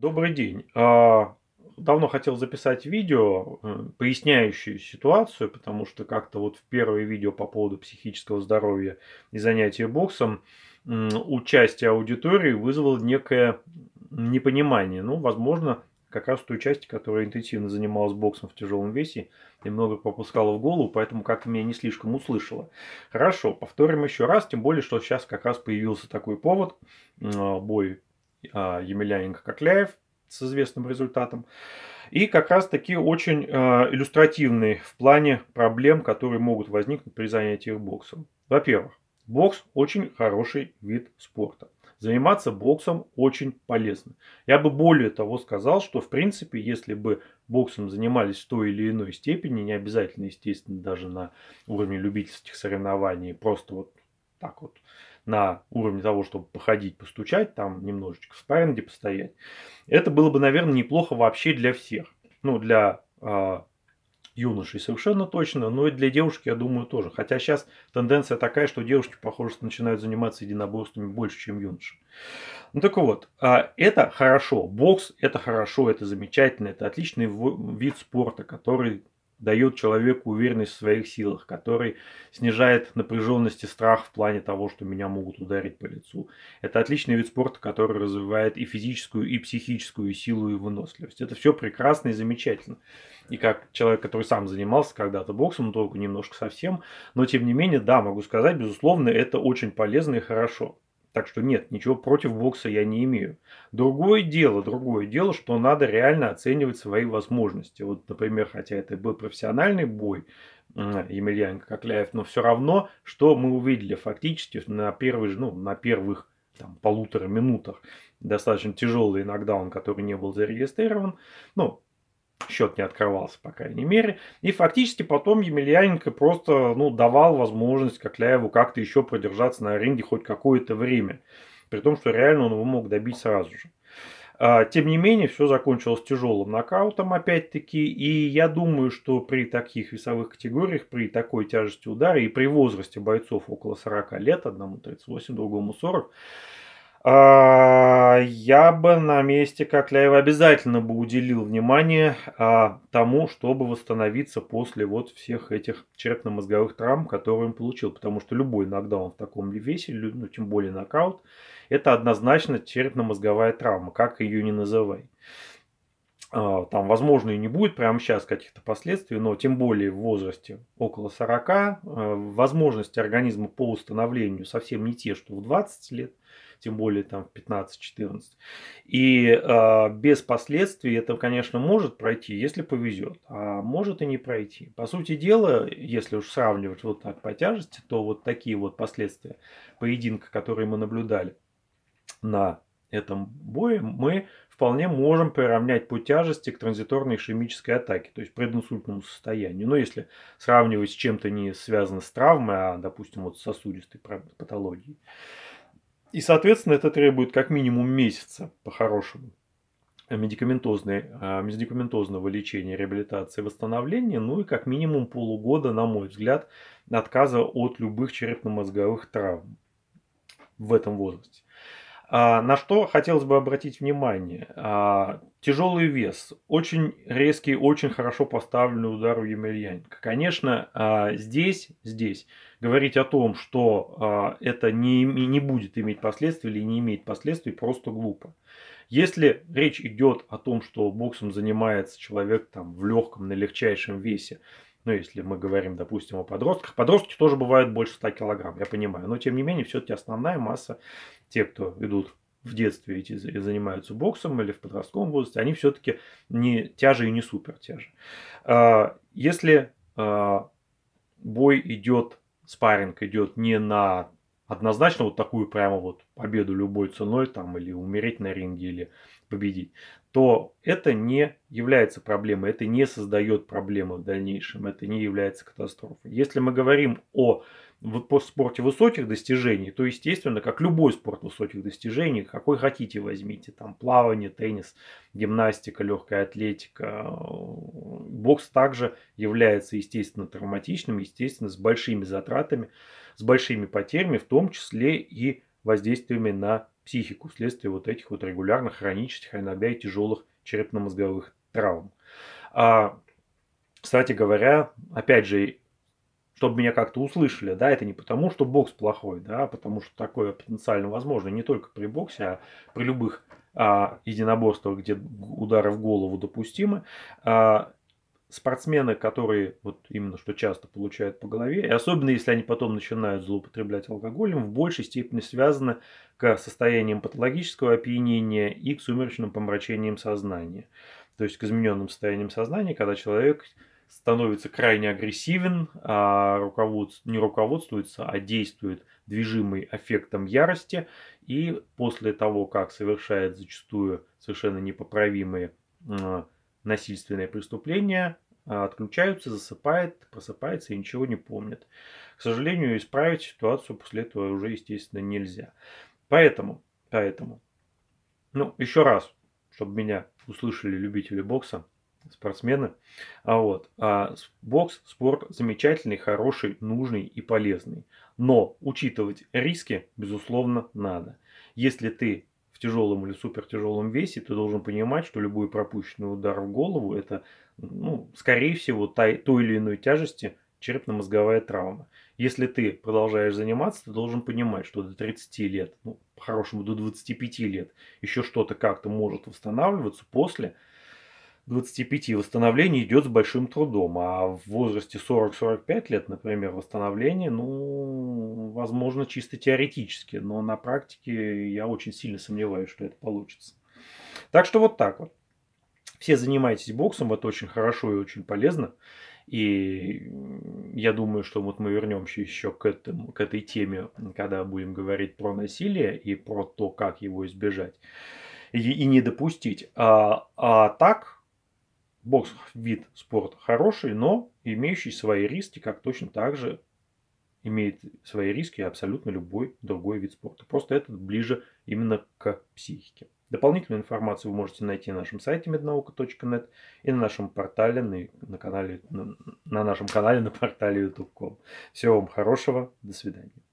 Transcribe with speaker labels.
Speaker 1: Добрый день. А, давно хотел записать видео, э, поясняющую ситуацию, потому что как-то вот в первое видео по поводу психического здоровья и занятия боксом участие аудитории вызвало некое непонимание. Ну, возможно, как раз той части, которая интенсивно занималась боксом в тяжелом весе, немного пропускала в голову, поэтому как-то меня не слишком услышала. Хорошо, повторим еще раз, тем более, что сейчас как раз появился такой повод, бой а, Емельяненко-Кокляев с известным результатом. И как раз таки очень а, иллюстративный в плане проблем, которые могут возникнуть при занятиях боксом. Во-первых, бокс очень хороший вид спорта. Заниматься боксом очень полезно. Я бы более того сказал, что в принципе, если бы боксом занимались в той или иной степени, не обязательно, естественно, даже на уровне любительских соревнований, просто вот так вот на уровне того, чтобы походить, постучать, там немножечко в спарринге постоять, это было бы, наверное, неплохо вообще для всех. Ну, для э, юношей совершенно точно, но и для девушки, я думаю, тоже. Хотя сейчас тенденция такая, что девушки, похоже, начинают заниматься единоборствами больше, чем юноши. Ну так вот, а, это хорошо. Бокс это хорошо, это замечательно, это отличный вид спорта, который дает человеку уверенность в своих силах, который снижает напряженность и страх в плане того, что меня могут ударить по лицу. Это отличный вид спорта, который развивает и физическую, и психическую силу и выносливость. Это все прекрасно и замечательно. И как человек, который сам занимался когда-то боксом, только немножко совсем, но тем не менее, да, могу сказать, безусловно, это очень полезно и хорошо. Так что нет, ничего против бокса я не имею. Другое дело, другое дело, что надо реально оценивать свои возможности. Вот, например, хотя это был профессиональный бой, Емельяненко Кокляев, но все равно, что мы увидели фактически на, первый, ну, на первых там, полутора минутах достаточно тяжелый нокдаун, который не был зарегистрирован. Ну, счет не открывался, по крайней мере. И фактически потом Емельяненко просто ну, давал возможность Кокляеву как-то еще продержаться на ринге хоть какое-то время. При том, что реально он его мог добить сразу же. А, тем не менее, все закончилось тяжелым нокаутом опять-таки. И я думаю, что при таких весовых категориях, при такой тяжести удара и при возрасте бойцов около 40 лет, одному 38, другому 40, а, я бы на месте Кокляева обязательно бы уделил внимание а, тому, чтобы восстановиться после вот всех этих черепно-мозговых травм, которые он получил. Потому что любой нокдаун в таком весе, ну, тем более нокаут, это однозначно черепно-мозговая травма, как ее не называй. А, там, возможно, и не будет прямо сейчас каких-то последствий, но тем более в возрасте около 40, возможности организма по установлению совсем не те, что в 20 лет – тем более там в 15-14. И э, без последствий это, конечно, может пройти, если повезет, а может и не пройти. По сути дела, если уж сравнивать вот так по тяжести, то вот такие вот последствия поединка, которые мы наблюдали на этом бое, мы вполне можем приравнять по тяжести к транзиторной ишемической атаке, то есть прединсультному состоянию. Но если сравнивать с чем-то не связано с травмой, а, допустим, вот с сосудистой патологией. И, соответственно, это требует как минимум месяца по-хорошему а, медикаментозного лечения, реабилитации, восстановления, ну и как минимум полугода, на мой взгляд, отказа от любых черепно-мозговых травм в этом возрасте. А, на что хотелось бы обратить внимание. А, тяжелый вес, очень резкий, очень хорошо поставленный удар у Емельяненко. Конечно, а, здесь, здесь говорить о том, что это не, не будет иметь последствий или не имеет последствий, просто глупо. Если речь идет о том, что боксом занимается человек там, в легком, на легчайшем весе, ну, если мы говорим, допустим, о подростках. Подростки тоже бывают больше 100 килограмм, я понимаю. Но, тем не менее, все-таки основная масса, те, кто идут в детстве и занимаются боксом или в подростковом возрасте, они все-таки не тяжи и не супер тяжи. А, если а, бой идет, спарринг идет не на однозначно вот такую прямо вот победу любой ценой там или умереть на ринге или победить, то это не является проблемой, это не создает проблемы в дальнейшем, это не является катастрофой. Если мы говорим о в спорте высоких достижений, то, естественно, как любой спорт высоких достижений, какой хотите возьмите, там плавание, теннис, гимнастика, легкая атлетика, бокс также является, естественно, травматичным, естественно, с большими затратами, с большими потерями, в том числе и воздействиями на психику вследствие вот этих вот регулярных, хронических, а иногда и тяжелых черепно-мозговых травм. А, кстати говоря, опять же, чтобы меня как-то услышали, да, это не потому, что бокс плохой, да, а потому что такое потенциально возможно не только при боксе, а при любых а, единоборствах, где удары в голову допустимы. А, спортсмены, которые вот именно что часто получают по голове, и особенно если они потом начинают злоупотреблять алкоголем, в большей степени связаны к состояниям патологического опьянения и к сумеречным помрачениям сознания. То есть к измененным состояниям сознания, когда человек становится крайне агрессивен, а руководств, не руководствуется, а действует движимый аффектом ярости. И после того, как совершает зачастую совершенно непоправимые насильственные преступления, а, отключаются, засыпает, просыпается и ничего не помнит. К сожалению, исправить ситуацию после этого уже, естественно, нельзя. Поэтому, поэтому, ну, еще раз, чтобы меня услышали любители бокса, спортсмены. А вот, а бокс, спорт замечательный, хороший, нужный и полезный. Но учитывать риски, безусловно, надо. Если ты в тяжелом или супертяжелом весе, ты должен понимать, что любой пропущенный удар в голову это, ну, скорее всего, той, той или иной тяжести черепно-мозговая травма. Если ты продолжаешь заниматься, ты должен понимать, что до 30 лет, ну, по-хорошему до 25 лет, еще что-то как-то может восстанавливаться после 25 восстановление идет с большим трудом, а в возрасте 40-45 лет, например, восстановление, ну, возможно, чисто теоретически, но на практике я очень сильно сомневаюсь, что это получится. Так что вот так вот. Все занимайтесь боксом, это очень хорошо и очень полезно. И я думаю, что вот мы вернемся еще к, этому, к этой теме, когда будем говорить про насилие и про то, как его избежать и, и не допустить. А, а так, бокс вид спорта хороший, но имеющий свои риски, как точно так же имеет свои риски абсолютно любой другой вид спорта. Просто этот ближе именно к психике. Дополнительную информацию вы можете найти на нашем сайте mednauka.net и на нашем портале, на, на, канале, на, на нашем канале на портале youtube.com. Всего вам хорошего, до свидания.